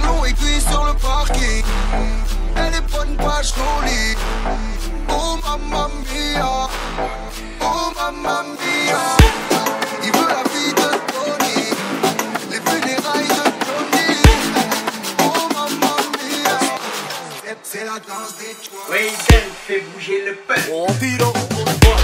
talons aiguilles sur le parking. Elle est bonne, pas jolie. Oh mamma mia, oh mamma mia. Il veut la vie de Tony, les funérailles de Tony. Oh mamma mia, c'est- la danse des toits. Wayden fait bouger le peuple. Oh, tiro. Hey,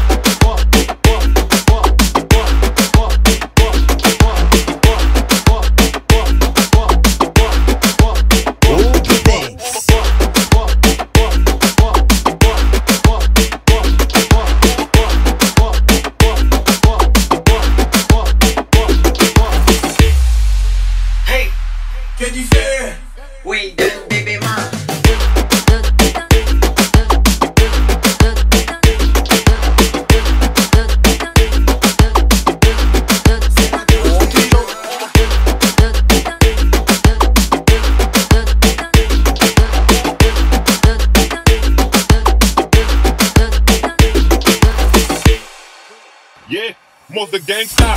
Que tu fais? Wayden bébé man. Oh, tiro. Yeah, mother gangsta.